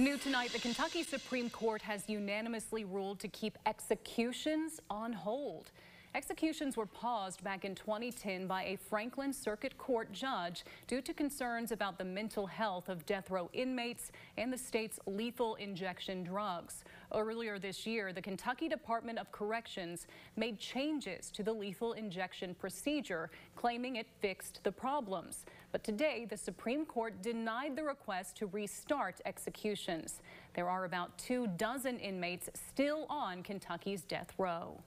New tonight, the Kentucky Supreme Court has unanimously ruled to keep executions on hold. Executions were paused back in 2010 by a Franklin Circuit Court judge due to concerns about the mental health of death row inmates and the state's lethal injection drugs. Earlier this year, the Kentucky Department of Corrections made changes to the lethal injection procedure, claiming it fixed the problems. But today, the Supreme Court denied the request to restart executions. There are about two dozen inmates still on Kentucky's death row.